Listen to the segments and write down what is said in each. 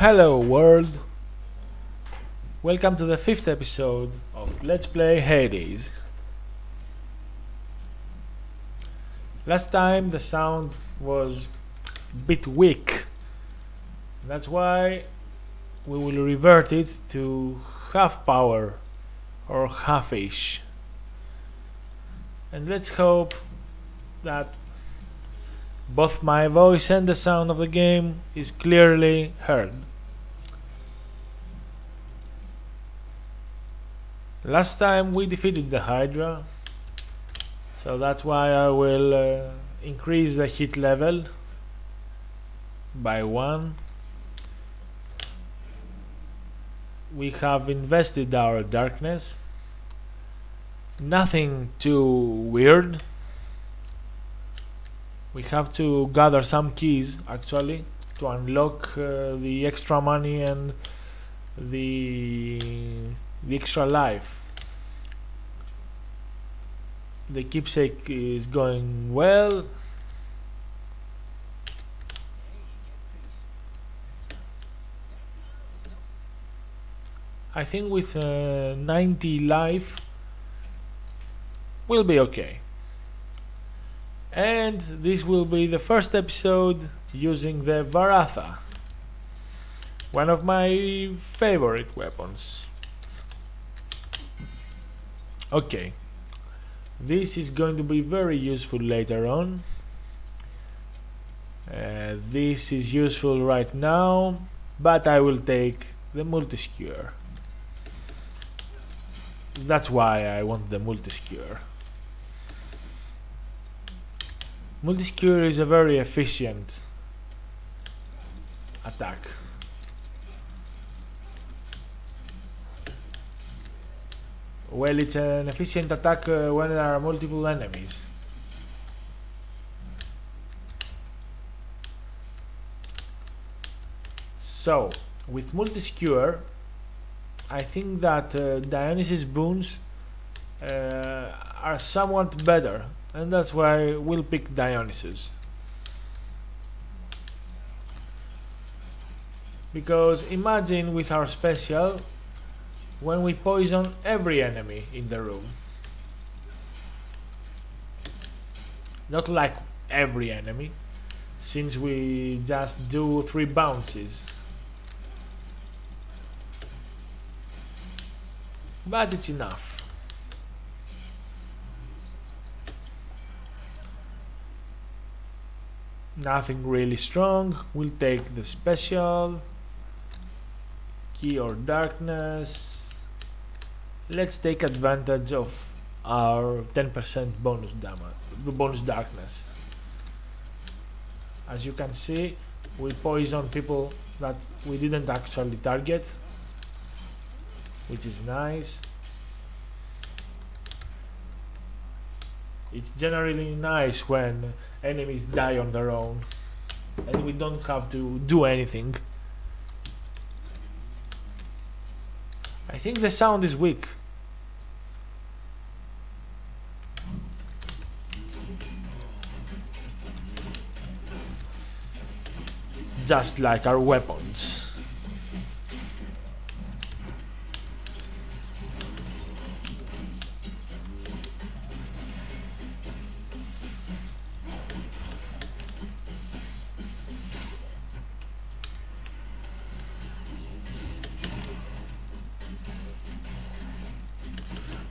Hello world! Welcome to the fifth episode of Let's Play Hades. Last time the sound was a bit weak. That's why we will revert it to half power or half-ish. And let's hope that both my voice and the sound of the game is clearly heard. Last time we defeated the Hydra, so that's why I will uh, increase the hit level by one. We have invested our darkness. Nothing too weird. We have to gather some keys actually to unlock uh, the extra money and the the extra life. The keepsake is going well. I think with uh, 90 life we'll be okay. And this will be the first episode using the Varatha. One of my favorite weapons. Okay. This is going to be very useful later on. Uh, this is useful right now, but I will take the multi-skewer. That's why I want the multi-skewer. Multi-skewer is a very efficient attack. Well, it's an efficient attack uh, when there are multiple enemies. So, with multi-skewer, I think that uh, Dionysus boons uh, are somewhat better, and that's why we'll pick Dionysus. Because imagine with our special, when we poison every enemy in the room. Not like every enemy, since we just do three bounces. But it's enough. Nothing really strong, we'll take the special, key or darkness, let's take advantage of our 10% bonus damage, bonus darkness. As you can see, we poison people that we didn't actually target, which is nice. It's generally nice when enemies die on their own and we don't have to do anything. I think the sound is weak. Just like our weapons.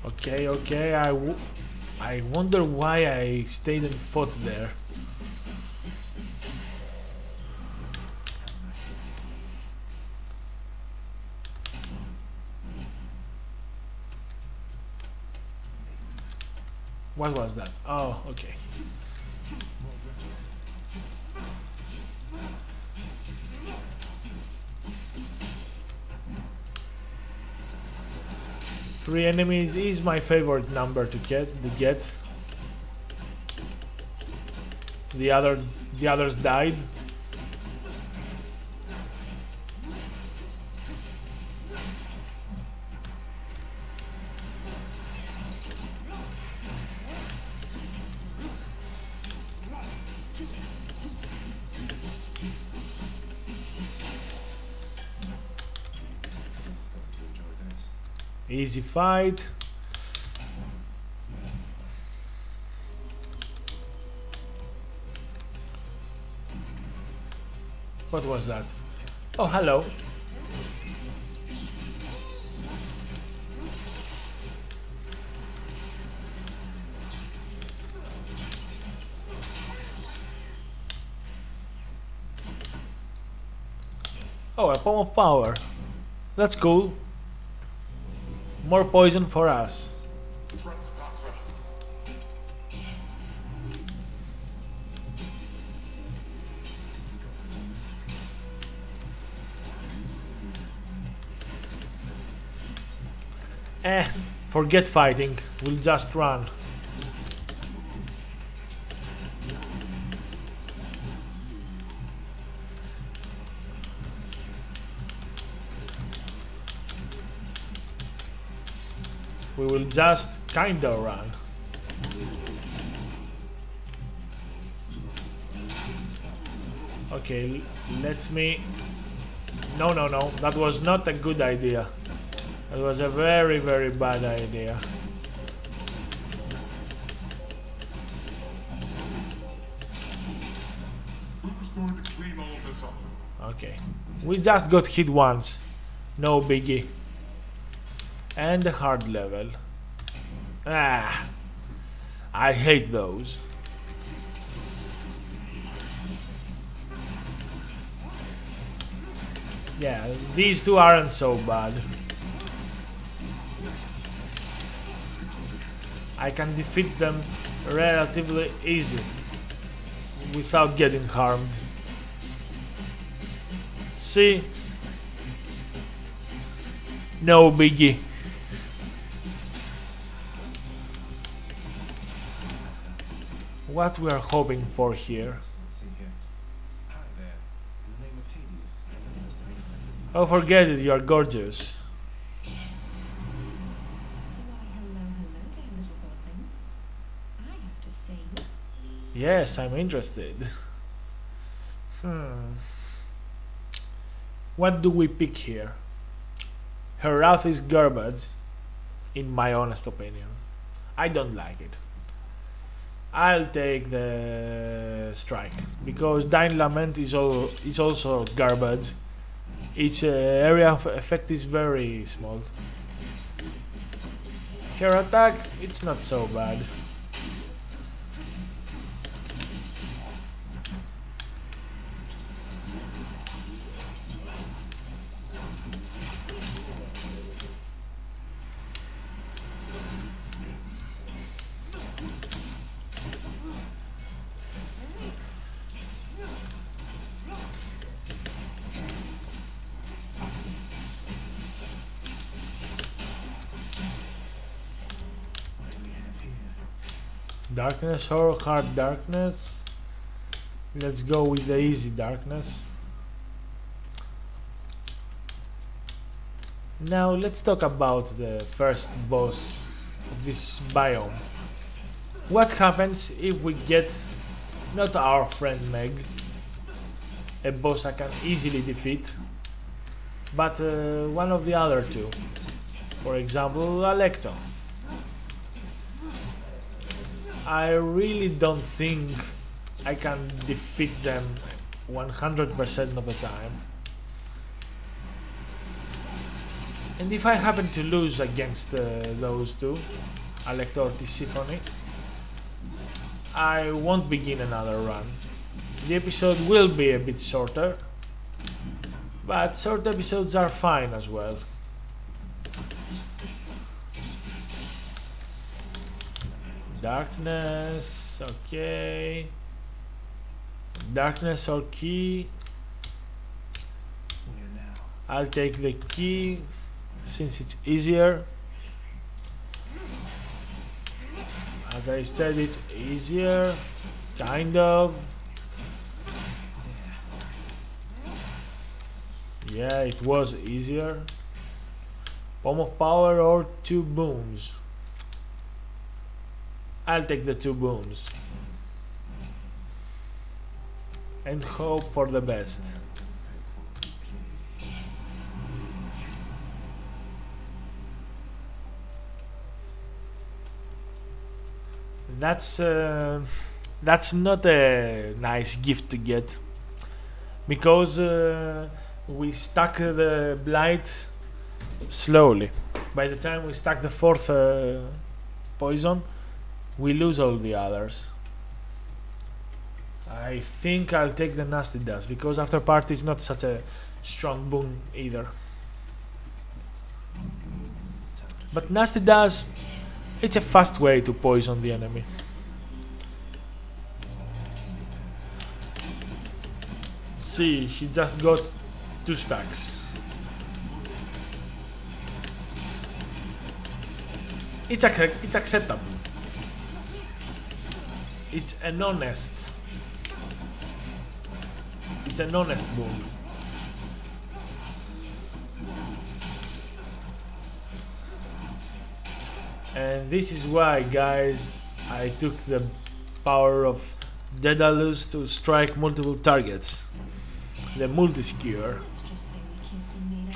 Okay, okay, I, I wonder why I stayed and fought there. What was that? Oh, okay. Three enemies is my favorite number to get. To get. The other, the others died. Easy fight. What was that? Oh, hello. Oh, a Pom of Power. That's cool. More poison for us. Eh, forget fighting. We'll just run. Just kinda run. Okay, let me... No, no, no, that was not a good idea. That was a very, very bad idea. Okay. We just got hit once. No biggie. And a hard level. Ah. I hate those. Yeah, these two aren't so bad. I can defeat them relatively easy without getting harmed. See? No biggie. What we are hoping for here? Oh, forget it, you are gorgeous. Yes, I'm interested. Hmm. What do we pick here? Her wrath is garbage, in my honest opinion. I don't like it. I'll take the strike because Dying Lament is all is also garbage. Its uh, area of effect is very small. Her attack, it's not so bad. Darkness or hard darkness? Let's go with the easy darkness. Now let's talk about the first boss of this biome. What happens if we get not our friend Meg, a boss I can easily defeat, but uh, one of the other two? For example, Alecto. I really don't think I can defeat them 100% of the time. And if I happen to lose against uh, those two, Alecto or Tisiphone, I won't begin another run. The episode will be a bit shorter, but short episodes are fine as well. Darkness, okay. Darkness or key. I'll take the key since it's easier. As I said, it's easier, kind of. Yeah, it was easier. Pom of power or two boons. I'll take the two boons. And hope for the best. That's uh, that's not a nice gift to get because uh, we stuck the blight slowly. By the time we stuck the fourth uh, poison, we lose all the others. I think I'll take the nasty dust because after party is not such a strong boon either. But nasty dust, it's a fast way to poison the enemy. See, he just got two stacks. It's ac- it's acceptable. It's an honest. It's an honest boon. And this is why, guys, I took the power of Daedalus to strike multiple targets. The multi-skewer.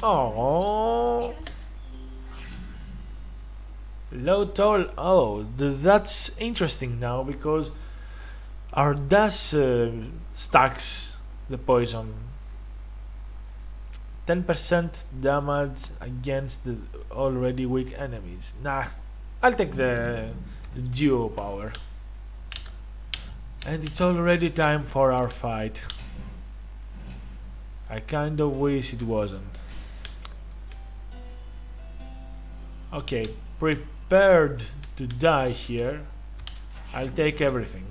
Oh. Low toll. Oh, th- that's interesting now because our dash uh, stacks the poison. 10% damage against the already weak enemies. Nah, I'll take the duo power. And it's already time for our fight. I kind of wish it wasn't. Okay, prepared to die here. I'll take everything.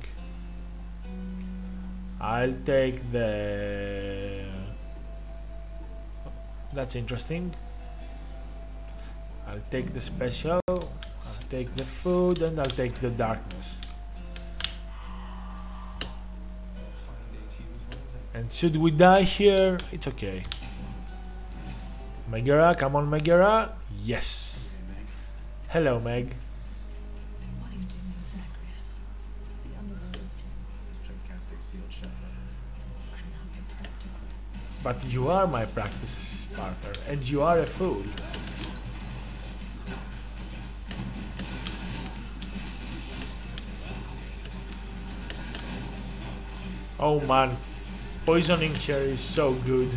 I'll take the. That's interesting. I'll take the special. I'll take the food and I'll take the darkness. And should we die here, it's okay. Megara, come on, Megara. Yes. Hello, Meg. But you are my practice partner, and you are a fool. Oh man, poisoning here is so good.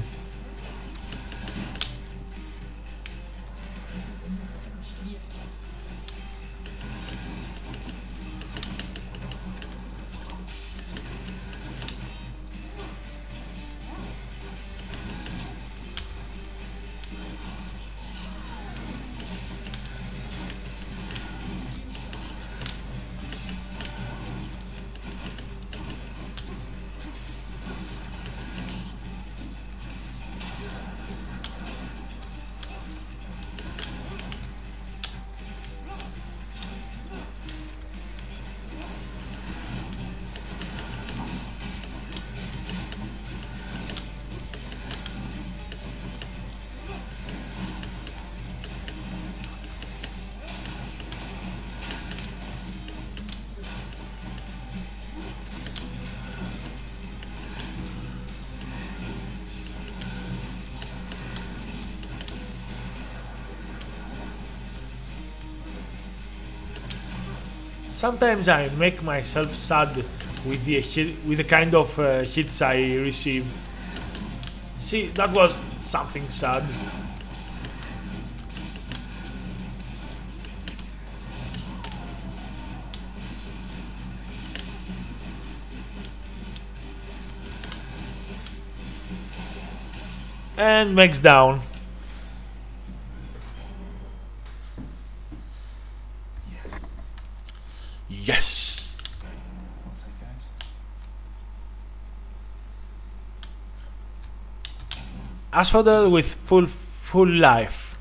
Sometimes I make myself sad with the with the kind of uh, hits I receive. See, that was something sad. And Meg's down. Yes. Yes. I'll take that. Asphodel with full full life.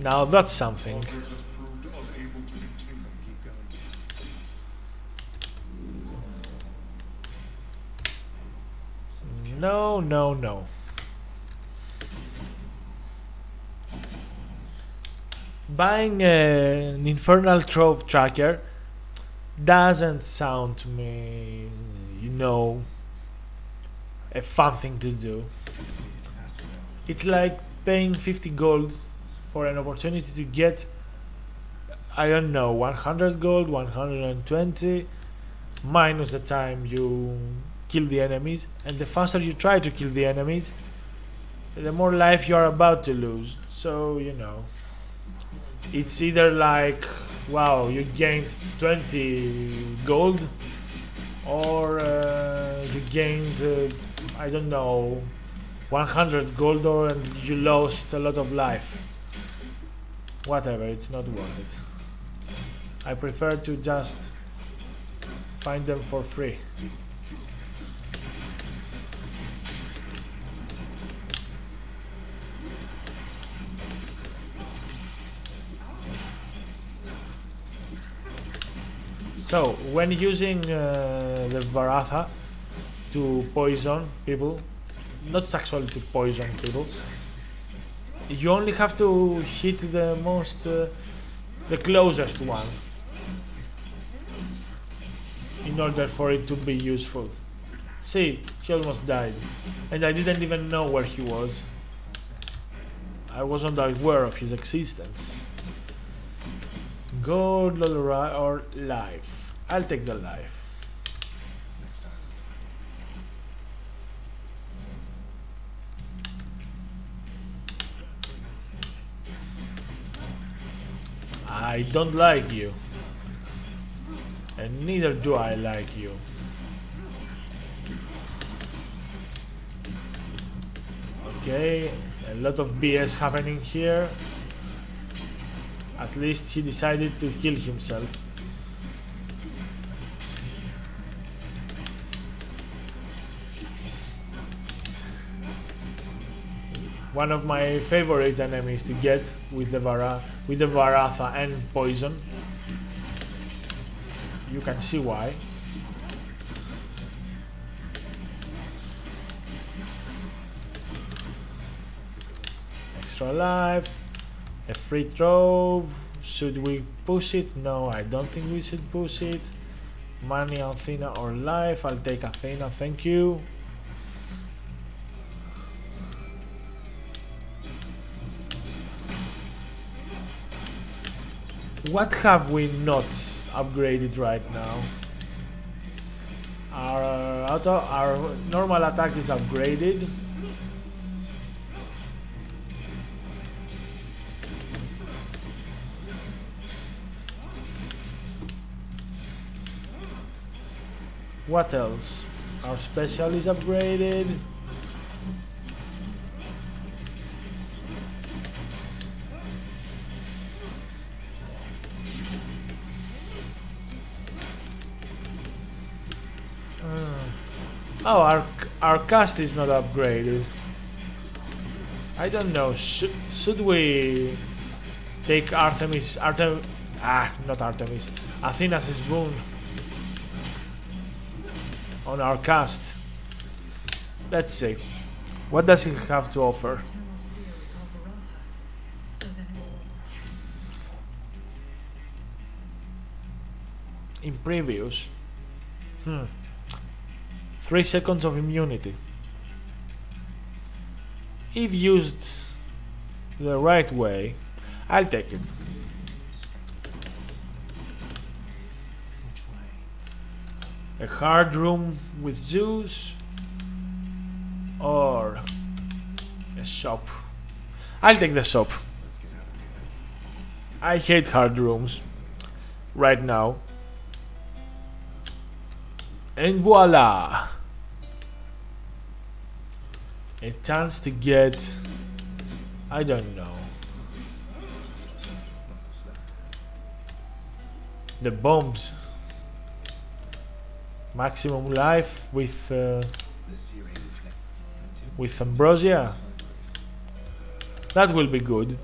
Now that's something. No, no, no. Buying an infernal trove tracker doesn't sound to me, you know, a fun thing to do. It's like paying 50 gold for an opportunity to get I don't know 100 gold 120 minus the time you kill the enemies. And the faster you try to kill the enemies the more life you are about to lose. So you know it's either like wow you gained 20 gold or uh, you gained uh, I don't know 100 gold or and you lost a lot of life. Whatever it's not worth it. I prefer to just find them for free. So, when using uh, the Varatha to poison people, not actually to poison people, you only have to hit the most, uh, the closest one in order for it to be useful. See, he almost died, and I didn't even know where he was. I wasn't aware of his existence. Gold or or life. I'll take the life. I don't like you. And neither do I like you. Okay, a lot of BS happening here. At least he decided to kill himself. One of my favorite enemies to get with the Vara with the Varatha and poison. You can see why. Extra life. A free trove. Should we push it? No, I don't think we should push it. Money, Athena, or life. I'll take Athena, thank you. What have we not upgraded right now? Our uh, auto, our normal attack is upgraded. What else? Our special is upgraded. Oh, our our cast is not upgraded. I don't know. Should should we take Artemis? Artem ah, not Artemis. Athena's boon on our cast. Let's see. What does he have to offer? In previous, hmm, three seconds of immunity. If used the right way, I'll take it. A hard room with Zeus, or a shop. I'll take the shop. I hate hard rooms right now. And voila! A chance to get. I don't know. The bombs. Maximum life with uh, with ambrosia. That will be good.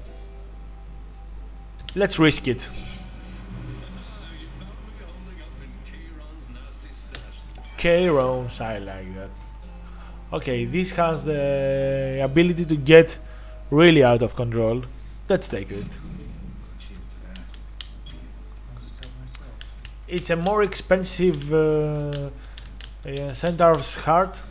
Let's risk it. K-Roams, I like that. Okay, this has the ability to get really out of control. Let's take it. It's a more expensive uh, uh, Centaur's heart.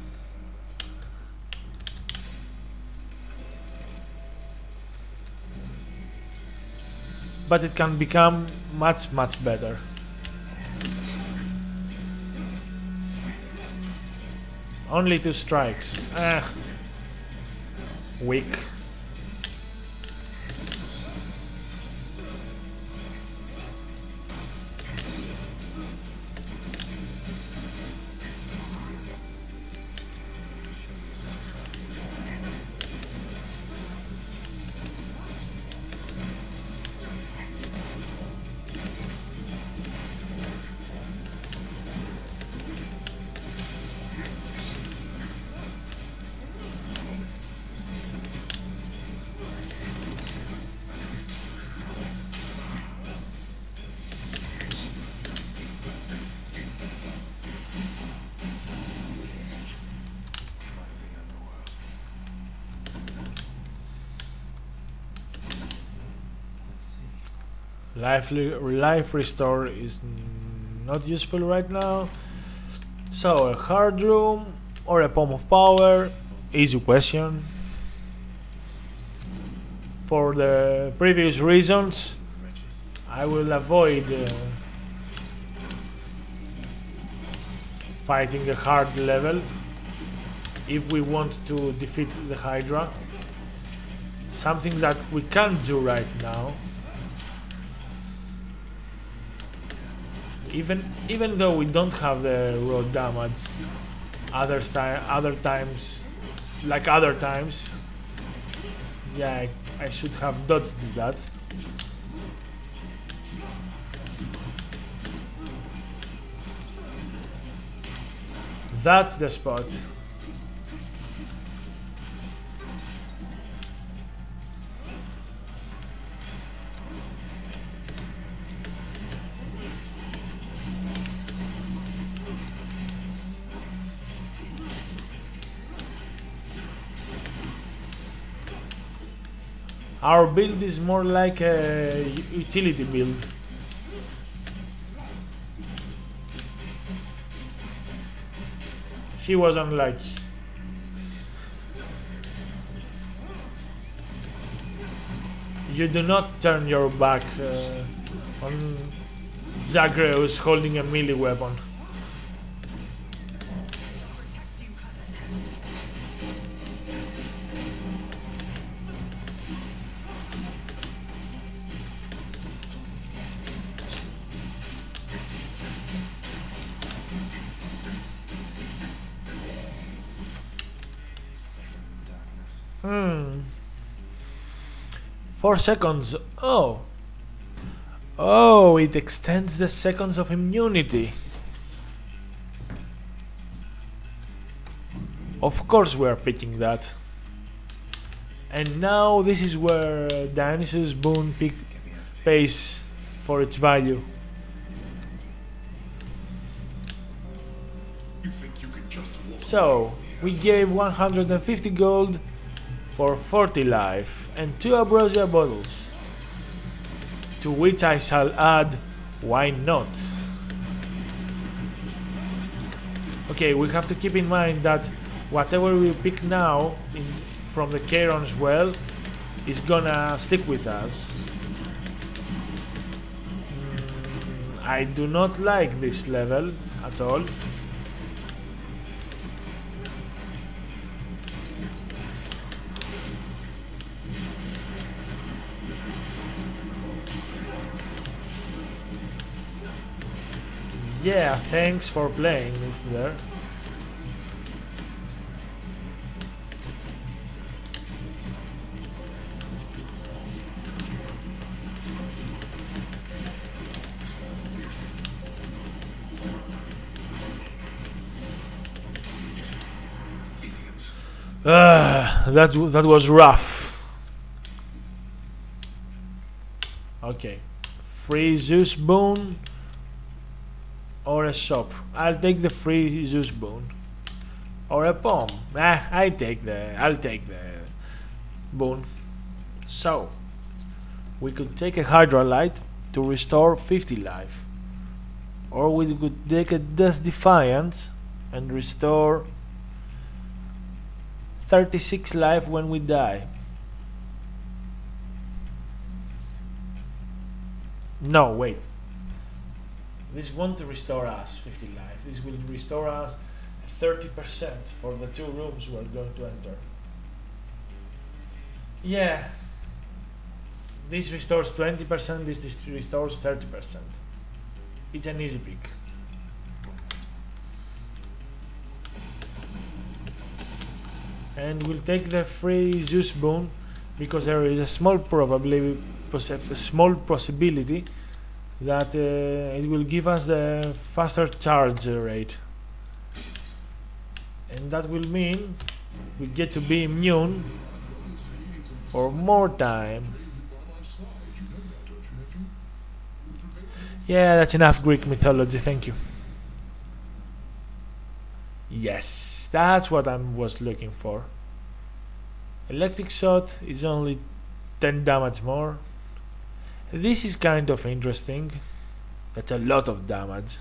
but it can become much much better. Only two strikes. Ah. Weak. Life, life restore is not useful right now. So a hard room or a pom of power? Easy question. For the previous reasons, I will avoid uh, fighting a hard level if we want to defeat the Hydra. Something that we can't do right now. Even even though we don't have the raw damage, other time other times, like other times. Yeah, I, I should have dodged that. That's the spot. Our build is more like a utility build. He was unlucky. You do not turn your back uh, on Zagreus holding a melee weapon. Hmm. Four seconds. Oh. Oh, it extends the seconds of immunity. Of course, we are picking that. And now this is where Dionysus Boon pick Get me out of here. pays for its value. You think you can just So, we gave 150 gold for 40 life and 2 Ambrosia bottles. To which I shall add, why not? Okay, we have to keep in mind that whatever we pick now in, from the Charon's well is gonna stick with us. Mm, I do not like this level at all. Yeah, thanks for playing there. idiots. Ah, that that was rough. Okay, free Zeus boon or a shop. I'll take the free Zeus boon or a bomb. Ah, I take the. I'll take the boon. So we could take a Hydralite to restore 50 life, or we could take a Death Defiance and restore 36 life when we die. No, wait. This won't restore us 50 life. This will restore us 30% for the two rooms we're going to enter. Yeah. This restores 20%, this restores 30%. It's an easy pick. And we'll take the free Zeus boon because there is a small probably a small possibility that uh, it will give us the faster charge rate. And that will mean we get to be immune for more time. Yeah that's enough greek mythology. Thank you. Yes that's what i was looking for. Electric shot is only 10 damage more this is kind of interesting. That's a lot of damage.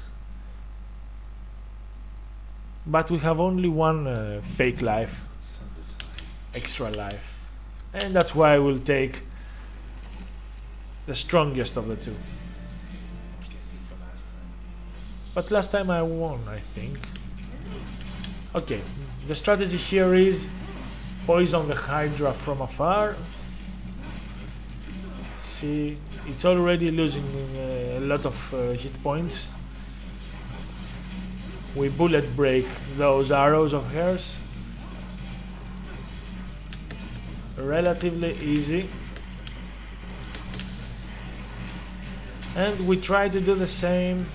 But we have only one uh, fake life. Extra life. And that's why we'll take the strongest of the two. But last time I won I think. Okay. The strategy here is poison the hydra from afar. See it's already losing uh, a lot of uh, hit points. We bullet break those arrows of hers. Relatively easy. And we try to do the same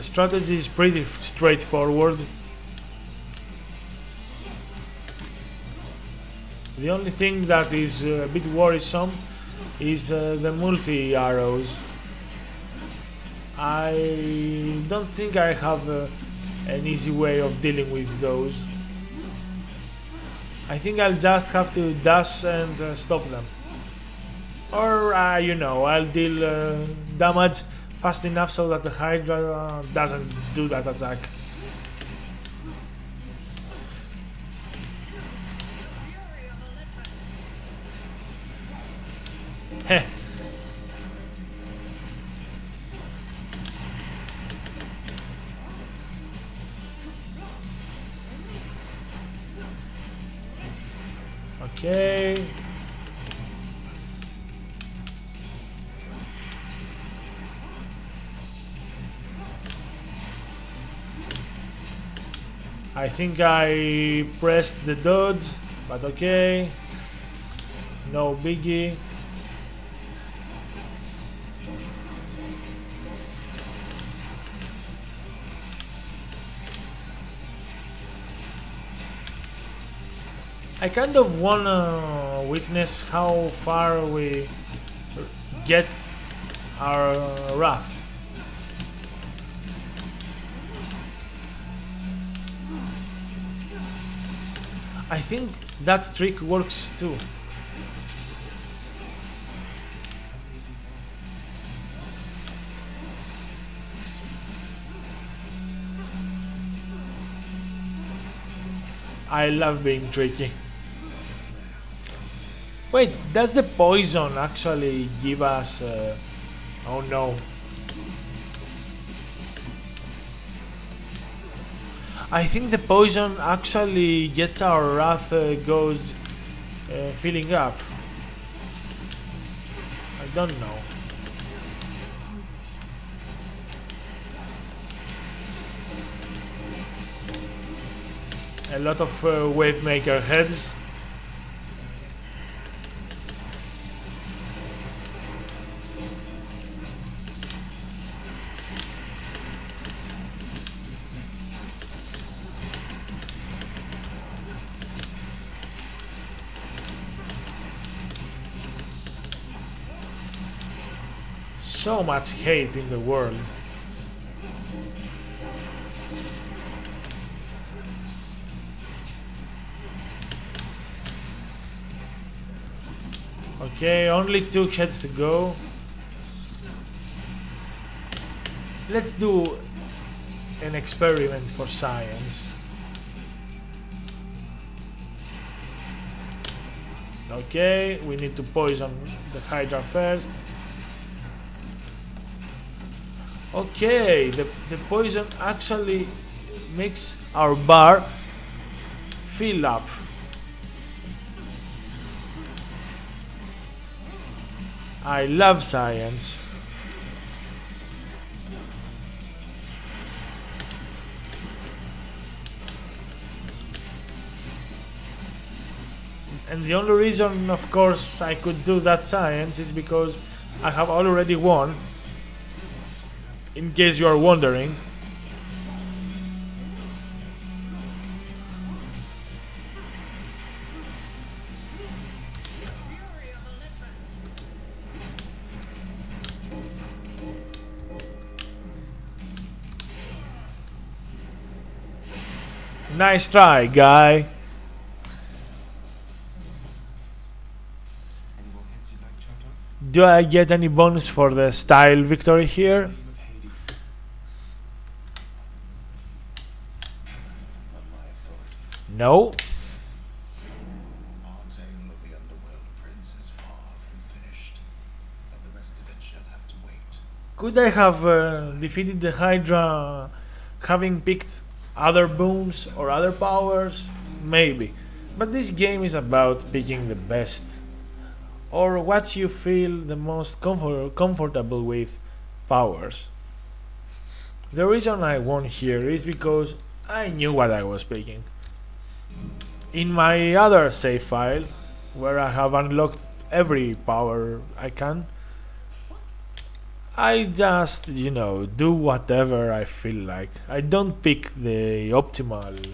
The strategy is pretty straightforward. The only thing that is uh, a bit worrisome is uh, the multi arrows. I don't think I have uh, an easy way of dealing with those. I think I'll just have to dash and uh, stop them. Or, uh, you know, I'll deal uh, damage fast enough so that the Hydra uh, doesn't do that attack. Heh. Okay. I think I pressed the dodge, but okay. No biggie. I kind of wanna witness how far we get our wrath. I think that trick works too. I love being tricky. Wait, does the poison actually give us... Uh, oh no. I think the poison actually gets our wrath uh, goes uh, filling up. I don't know. A lot of uh, wave maker heads. So much hate in the world. Okay, only two heads to go. Let's do an experiment for science. Okay, we need to poison the Hydra first. Okay, the, the poison actually makes our bar fill up. I love science. And the only reason, of course, I could do that science is because I have already won. In case you are wondering. Nice try, guy. Do I get any bonus for the style victory here? Name of Hades. On my authority. No. Our tale of the underworld prince is far from finished, but the rest of it shall have to wait. Could I have uh, defeated the Hydra having picked other boons or other powers? Maybe. But this game is about picking the best. Or what you feel the most comfort- comfortable with powers. The reason I won here is because I knew what I was picking. In my other save file, where I have unlocked every power I can, I just, you know, do whatever I feel like. I don't pick the optimal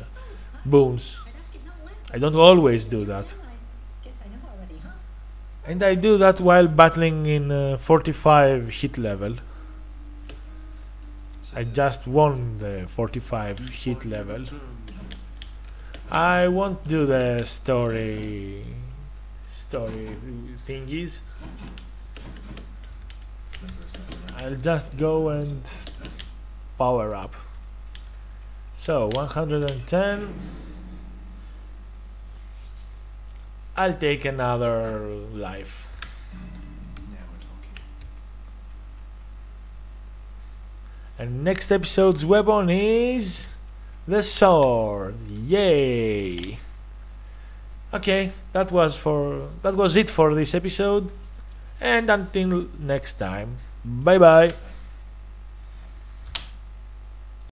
boons. I don't always do that. And I do that while battling in uh, 45 hit level. I just won the 45 hit level. I won't do the story story thingies. I'll just go and power up. So 110. I'll take another life. And next episode's weapon is the sword. Yay! Okay, that was for that was it for this episode. And until next time, bye bye.